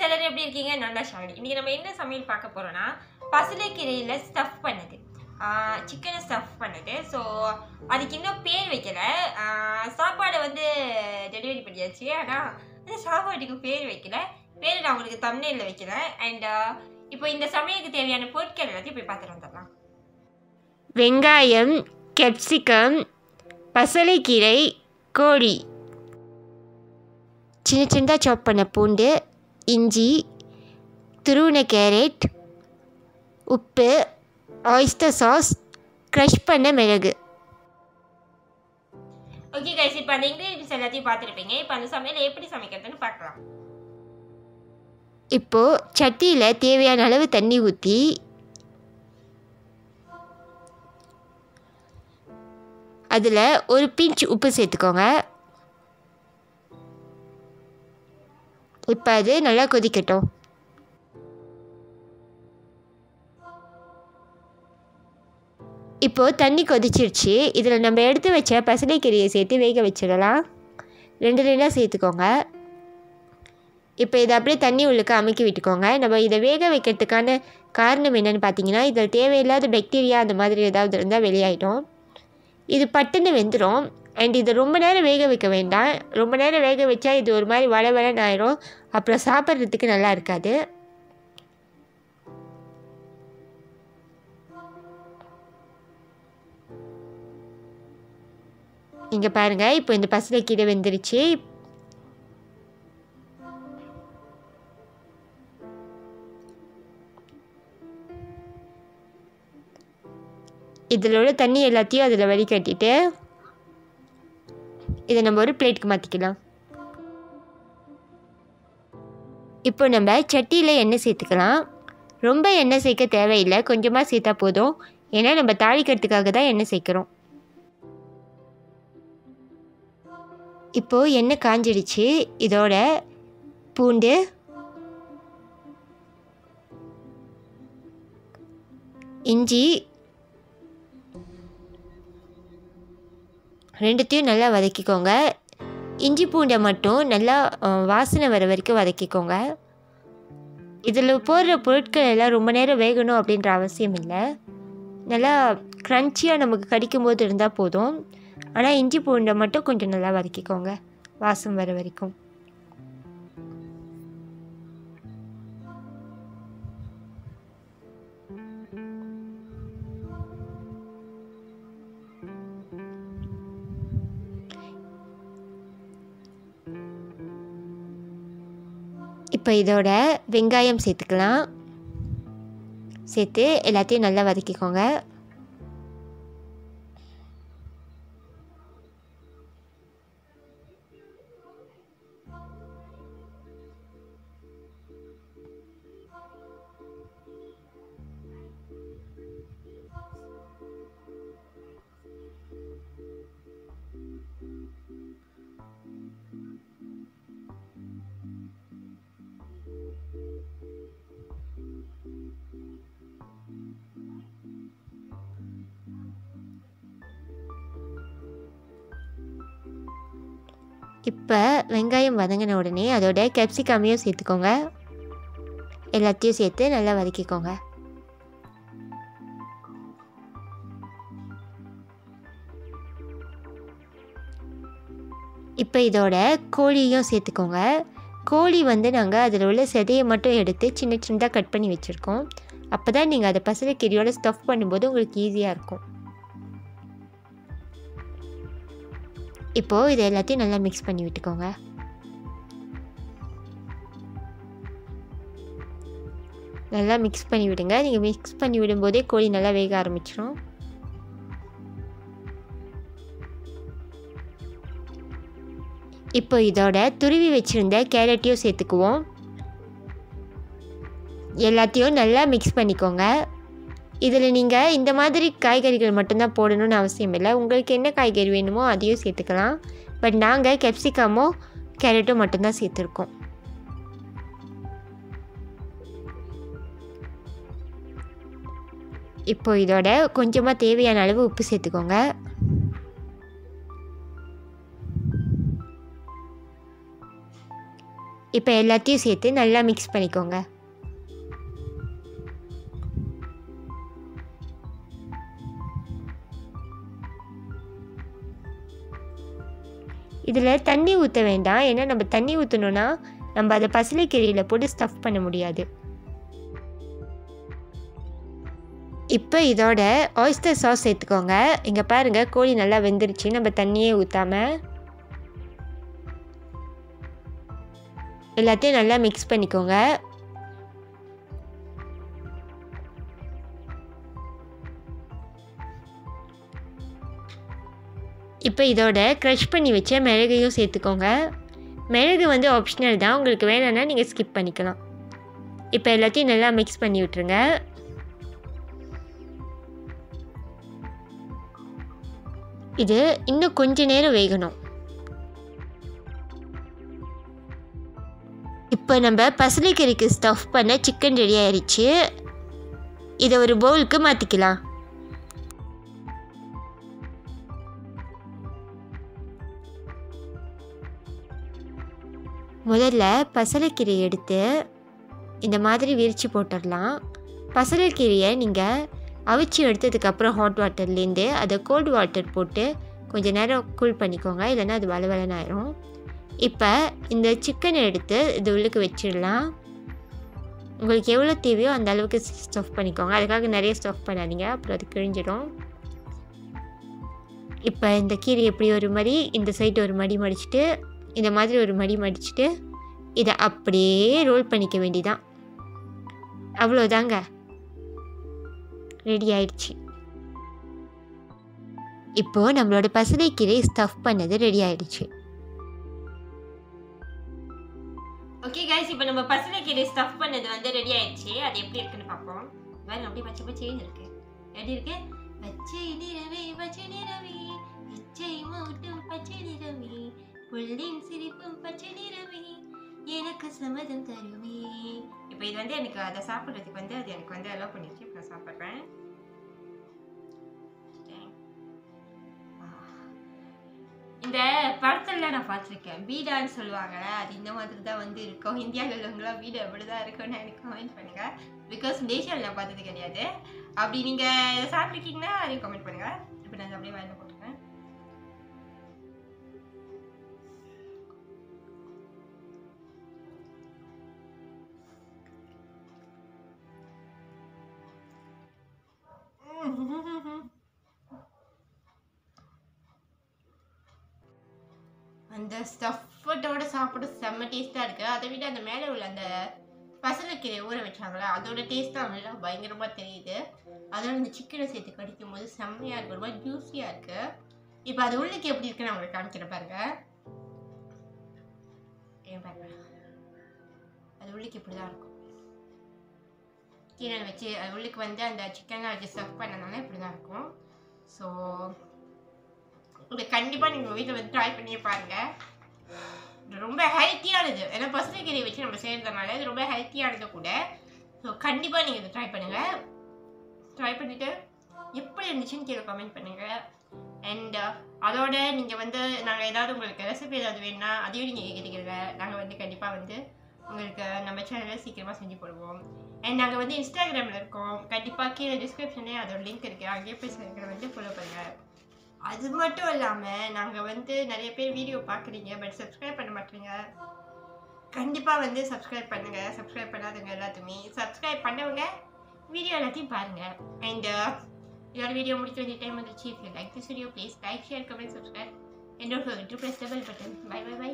சிலர் எப்படி இருக்கீங்க? நல்லா ஷாடி இன்றைக்கி நம்ம என்ன சமையல் பார்க்க போகிறோன்னா பசலைக்கீரையில் ஸ்டஃப் பண்ணுது. சிக்கனை ஸ்டஃப் பண்ணுது. ஸோ அதுக்கு இன்னும் பேர் வைக்கல. சாப்பாடை வந்து டெலிவரி பண்ணியாச்சு. ஆனால் அந்த சாப்பாட்டுக்கு பேர் வைக்கல. பேர் நான் உங்களுக்கு தமிழில் வைக்கல. அண்ட் இப்போ இந்த சமையலுக்கு தேவையான பொருட்கள் எல்லாத்தையும் போய் பார்த்துட்டு வந்துடலாம். வெங்காயம் கெப்சிகம் பசலைக்கீரை கோழி. சின்ன சின்னதாக சாப் பண்ண பூண்டு இஞ்சி துருவின கேரட் உப்பு ஆயிஸ்டர் சாஸ் க்ரஷ் பண்ண மிளகு. ஓகே கைஸ் இப்போ அந்த இன்க்ரீடியன்ஸ் எல்லாத்தையும் பார்த்துருப்பீங்க. இப்போ அந்த சமையல் எப்படி சமைக்கிறதுன்னு பார்க்கலாம். இப்போது சட்டியில் தேவையான அளவு தண்ணி ஊற்றி அதில் ஒரு பிஞ்ச் உப்பு சேர்த்துக்கோங்க. இப்போ அது நல்லா கொதிக்கட்டும். இப்போது தண்ணி கொதிச்சிருச்சு. இதில் நம்ம எடுத்து வச்ச பசலைக்கீரையை சேர்த்து வேக வச்சிடலாம். ரெண்டு ரெண்டாக சேர்த்துக்கோங்க. இப்போ இதை அப்படியே தண்ணி உள்ளுக்கு அமுக்கி விட்டுக்கோங்க. நம்ம இதை வேக வைக்கிறதுக்கான காரணம் என்னென்னு பார்த்தீங்கன்னா இதில் தேவையில்லாத பாக்டீரியா அந்த மாதிரி ஏதாவது இருந்தால் வெளியாயிடும். இது பட்டுன்னு வெந்துடும் அண்ட் இதை ரொம்ப நேரம் வேக வைக்க வேண்டாம். ரொம்ப நேரம் வேக வச்சா இது ஒரு மாதிரி வள வளன்னு ஆயிரும் அப்புறம் சாப்பிட்றதுக்கு நல்லா இருக்காது. இங்கே பாருங்கள் இப்போ இந்த பசலைக்கீரை வெந்துருச்சு இதில் உள்ள தண்ணி எல்லாத்தையும் அதில் வடிகட்டிட்டு இதை நம்ம ஒரு பிளேட்டுக்கு மாற்றிக்கலாம் இப்போ நம்ம சட்டியில் எண்ணெய் சேர்த்துக்கலாம். ரொம்ப எண்ணெய் சேர்க்க தேவையில்லை. கொஞ்சமாக சேர்த்தா போதும். ஏன்னா நம்ம தாளிக்கிறதுக்காக தான் எண்ணெய் சேர்க்குறோம். இப்போது எண்ணெய் காஞ்சிடுச்சு. இதோட பூண்டு இஞ்சி ரெண்டுத்தையும் நல்லா வதக்கிக்கோங்க. இஞ்சி பூண்டை மட்டும் நல்லா வாசனை வர வரைக்கும் வதக்கிக்கோங்க. இதில் போடுற பொருட்கள் எல்லாம் ரொம்ப நேரம் வேகணும் அப்படின்ற அவசியம் இல்லை. நல்லா க்ரன்ச்சியாக நமக்கு கடிக்கும் போது இருந்தால் போதும். ஆனால் இஞ்சி பூண்டை மட்டும் கொஞ்சம் நல்லா வதக்கிக்கோங்க. வாசம் வர வரைக்கும். இப்போ இதோட வெங்காயம் சேர்த்துக்கலாம். சேர்த்து எல்லாத்தையும் நல்லா வதக்கிக்கோங்க. இப்போ வெங்காயம் வதங்கின உடனே அதோட கேப்சிகமையும் சேர்த்துக்கோங்க. எல்லாத்தையும் சேர்த்து நல்லா வதக்கிக்கோங்க. இப்போ இதோட கோழியும் சேர்த்துக்கோங்க. கோழி வந்து நாங்கள் அதில் உள்ள செதையை மட்டும் எடுத்து சின்ன சின்னதாக கட் பண்ணி வச்சுருக்கோம். அப்போ தான் நீங்கள் அதை பசலைக்கீரையோட ஸ்டஃப் பண்ணும்போது உங்களுக்கு ஈஸியாக இருக்கும். இப்போது இது எல்லாத்தையும் நல்லா மிக்ஸ் பண்ணி விட்டுக்கோங்க. நல்லா மிக்ஸ் பண்ணி விடுங்க. நீங்கள் மிக்ஸ் பண்ணி விடும்போதே கோழி நல்லா வேக ஆரம்பிச்சிடும் இப்போ இதோட துருவி வச்சுருந்த கேரட்டையும் சேர்த்துக்குவோம். எல்லாத்தையும் நல்லா மிக்ஸ் பண்ணிக்கோங்க. இதில் நீங்கள் இந்த மாதிரி காய்கறிகள் மட்டும்தான் போடணும்னு அவசியம் இல்லை. உங்களுக்கு என்ன காய்கறி வேணுமோ அதையும் சேர்த்துக்கலாம். பட் நாங்கள் கெப்சிகமோ கேரட்டும் மட்டும்தான் சேர்த்துருக்கோம். இப்போ இதோட கொஞ்சமாக தேவையான அளவு உப்பு சேர்த்துக்கோங்க. இப்போ எல்லாத்தையும் சேர்த்து நல்லா மிக்ஸ் பண்ணிக்கோங்க. இதில் தண்ணி ஊற்ற வேண்டாம். ஏன்னா நம்ம தண்ணி ஊற்றணுன்னா நம்ம அதை பசலைக்கீரையில் போட்டு ஸ்டஃப் பண்ண முடியாது. இப்போ இதோட ஆயிஸ்டர் சாஸ் சேர்த்துக்கோங்க. இங்கே பாருங்கள் கோழி நல்லா வெந்துருச்சு. நம்ம தண்ணியே ஊற்றாமல் எல்லாத்தையும் நல்லா மிக்ஸ் பண்ணிக்கோங்க. இப்போ இதோட க்ரஷ் பண்ணி வச்ச மிளகையும் சேர்த்துக்கோங்க. மிளகு வந்து ஆப்ஷனல் தான். உங்களுக்கு வேணும்னா நீங்கள் ஸ்கிப் பண்ணிக்கலாம். இப்போ எல்லாத்தையும் நல்லா மிக்ஸ் பண்ணி விட்டுருங்க. இது இன்னும் கொஞ்ச நேரம் வேகணும். இப்போ நம்ம பசலைக்கறிக்கு ஸ்டஃப் பண்ண சிக்கன் ரெடி ஆயிடுச்சு இதை ஒரு பவுலுக்கு மாற்றிக்கலாம் முதல்ல பசலைக்கீரை எடுத்து இந்த மாதிரி விரித்து போட்டுடலாம். பசலைக்கீரையை நீங்கள் அவிச்சு எடுத்ததுக்கப்புறம் ஹாட் வாட்டர்லேருந்து அதை கோல்டு வாட்டர் போட்டு கொஞ்சம் நேரம் கூல் பண்ணிக்கோங்க. இல்லைன்னா அது வளவலன்னு ஆயிரும் இப்போ இந்த சிக்கனை எடுத்து இது உள்ளுக்கு வச்சிடலாம். உங்களுக்கு எவ்வளோ தேவையோ அந்த அளவுக்கு ஸ்டஃப் பண்ணிக்கோங்க. அதுக்காக நிறைய ஸ்டஃப் பண்ணாதீங்க. அப்புறம் அது கிழிஞ்சிடும். இப்போ இந்த கீரை எப்படி ஒரு மாதிரி இந்த சைடு ஒரு மடி மடிச்சுட்டு இந்த மாதிரி ஒரு மடி மடிச்சுட்டு இதை அப்படியே ரோல் பண்ணிக்க வேண்டிதான். அவ்வளோதாங்க. ரெடி ஆயிடுச்சு. இப்போது நம்மளோட பசலைக்கீரை ஸ்டஃப் பண்ணது ரெடி ஆயிடுச்சு. ஓகே கைஸ் இப்போ நம்ம பசலைக்கீரை ஸ்டஃப் பண்ணது வந்து ரெடி ஆயிடுச்சு. அது எப்படி இருக்குன்னு பார்ப்போம். வேற அப்படியே பச்சை பச்சைன்னு இருக்கு. எப்படி இருக்கு? பச்சை நிறமே பச்சை நிறமே பச்சை மூட்டும் பச்சை நிறமே புள்ளின் சிரிப்பும் பச்சை நிறமே எனக்கு சம்மதம் தருமே. இப்போ இது வந்து எனக்கு அதை சாப்பிட்றதுக்கு வந்து அது எனக்கு வந்து அலோவ் பண்ணிடுச்சு இப்போ நான் சாப்பிட்றேன். இந்த படத்துல நான் பார்த்துருக்கேன். பீடான்னு சொல்லுவாங்கல்ல அது இந்த மாதிரி தான் வந்து இருக்கும். இந்தியாவில் உள்ளவங்களாம் வீடு எப்படி தான் இருக்கும்னு எனக்கு கமெண்ட் பண்ணுங்க. பிகாஸ் மலேசியாவில் நான் பார்த்தது கிடையாது. அப்படி நீங்கள் இதை சாப்பிட்ருக்கீங்கன்னா அதையும் கமெண்ட் பண்ணுங்க. இப்போ நான் அப்படியே வாங்க போட்டுருக்கேன் அந்த சாப்பிட செம்ம டேஸ்ட்டாக இருக்குது. அதை விட அந்த மேலே உள்ள அந்த பசலைக்கீரை ஊற வச்சாங்களே அதோட டேஸ்ட் தான் நல்லா பயங்கரமாக தெரியுது. அதோட இந்த சிக்கனை சேர்த்து கடிக்கும் போது செம்மையாக இருக்கு. ரொம்ப ஜூஸியாக இருக்குது இப்போ அது உள்ளுக்கு எப்படி இருக்குன்னு நான் உங்களுக்கு காமிக்கிறேன் பாருங்க. ஏன் பாருங்க. அது உள்ளுக்கு இப்படி தான் இருக்கும். கீரை வச்சு அது உள்ளுக்கு வந்து அந்த சிக்கனை வச்சு சர்வ் பண்ணனால இப்படி தான் இருக்கும். ஸோ இதை கண்டிப்பாக நீங்கள் வீட்டில் வந்து ட்ரை பண்ணியே பாருங்கள் ரொம்ப ஹெல்த்தியானது ஏன்னா பசுமைக்கீரை வச்சு நம்ம செய்கிறதுனால இது ரொம்ப ஹெல்த்தியானது கூட. ஸோ கண்டிப்பாக நீங்கள் இதை ட்ரை பண்ணுங்கள் ட்ரை பண்ணிவிட்டு எப்படி இருந்துச்சுன்னு கீழே கமெண்ட் பண்ணுங்கள் அண்ட் uh, அதோட நீங்கள் வந்து நாங்கள் ஏதாவது உங்களுக்கு ரெசிபி ஏதாவது வேணும்னா அதையும் நீங்கள் கேட்டுக்கிறீங்க நாங்கள் வந்து கண்டிப்பாக வந்து உங்களுக்கு நம்ம சேனலில் சீக்கிரமாக செஞ்சு போடுவோம். அண்ட் நாங்கள் வந்து இன்ஸ்டாகிராமில் இருக்கோம். கண்டிப்பாக கீழே டிஸ்கிரிப்ஷனே அதோட லிங்க் இருக்குது அங்கேயே போய் சேர்க்கிற வந்து ஃபாலோ பண்ணுங்கள் அது மட்டும் இல்லாமல் நாங்கள் வந்து நிறைய பேர் வீடியோ பார்க்குறீங்க பட் சப்ஸ்கிரைப் பண்ண மாட்டீங்க. கண்டிப்பாக வந்து சப்ஸ்கிரைப் பண்ணுங்கள் சப்ஸ்கிரைப் பண்ணாதவங்க எல்லாத்துமே சப்ஸ்கிரைப் பண்ணவங்க வீடியோ எல்லாத்தையும் பாருங்கள் அண்ட் uh, இதோட வீடியோ முடிக்க வேண்டிய டைம் வந்துச்சு if you like this video please like share comment subscribe என்னோட don't double button bye bye bye